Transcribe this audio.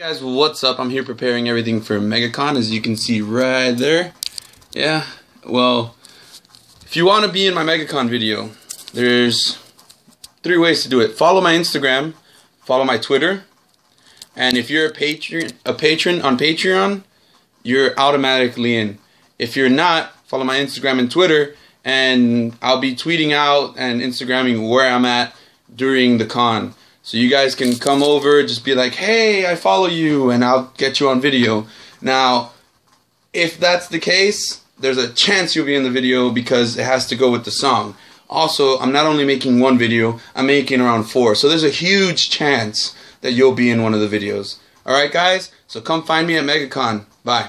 guys what's up? I'm here preparing everything for megacon as you can see right there. Yeah well if you want to be in my megacon video there's three ways to do it. Follow my instagram follow my twitter and if you're a patron a patron on patreon you're automatically in. If you're not follow my instagram and twitter and i'll be tweeting out and instagramming where i'm at during the con so you guys can come over, just be like, hey, I follow you, and I'll get you on video. Now, if that's the case, there's a chance you'll be in the video because it has to go with the song. Also, I'm not only making one video, I'm making around four. So there's a huge chance that you'll be in one of the videos. Alright guys, so come find me at MegaCon. Bye.